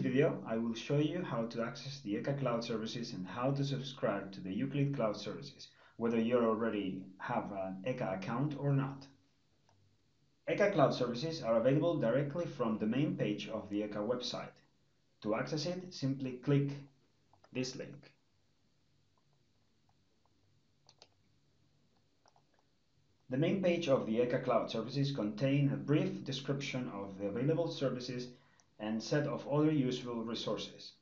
video, I will show you how to access the ECHA Cloud Services and how to subscribe to the IUCLID Cloud Services, whether you already have an ECHA account or not. ECHA Cloud Services are available directly from the main page of the ECHA website. To access it, simply click this link. The main page of the ECHA Cloud Services contain a brief description of the available services and set of other useful resources.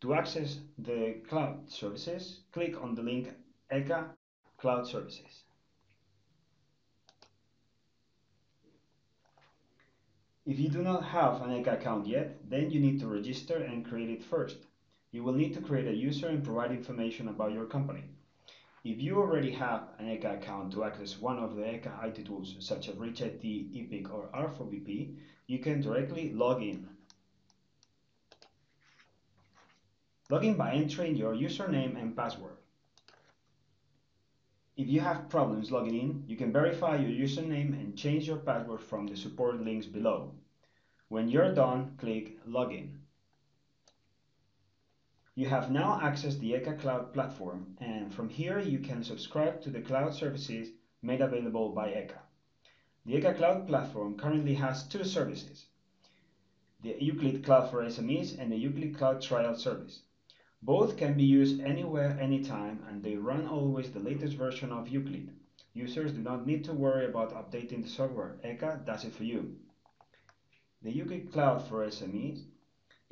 To access the cloud services, click on the link ECHA Cloud Services. If you do not have an ECHA account yet, then you need to register and create it first. You will need to create a user and provide information about your company. If you already have an ECHA account to access one of the ECHA IT tools such as ReachIT, EPIC or R4BP, you can directly log in. Log in by entering your username and password. If you have problems logging in, you can verify your username and change your password from the support links below. When you're done, click Login. You have now accessed the ECHA Cloud platform and from here you can subscribe to the cloud services made available by ECHA. The ECHA Cloud platform currently has two services, the IUCLID Cloud for SMEs and the IUCLID Cloud Trial Service. Both can be used anywhere, anytime, and they run always the latest version of IUCLID. Users do not need to worry about updating the software. ECHA does it for you. The IUCLID Cloud for SMEs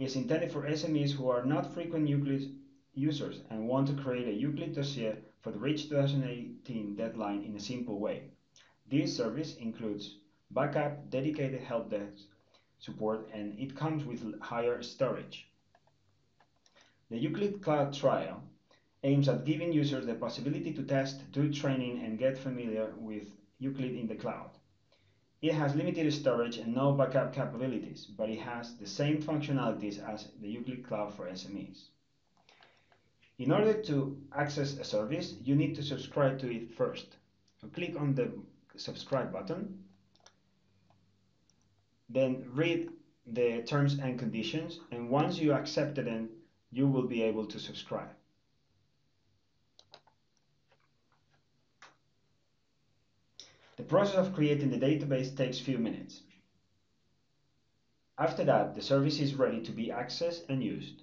is intended for SMEs who are not frequent IUCLID users and want to create a IUCLID dossier for the Reach 2018 deadline in a simple way. This service includes backup, dedicated help desk support, and it comes with higher storage. The IUCLID Cloud Trial aims at giving users the possibility to test, do training, and get familiar with IUCLID in the cloud. It has limited storage and no backup capabilities, but it has the same functionalities as the IUCLID Cloud for SMEs. In order to access a service, you need to subscribe to it first. So click on the subscribe button, then read the terms and conditions, and once you accept them, you will be able to subscribe. The process of creating the database takes few minutes. After that, the service is ready to be accessed and used.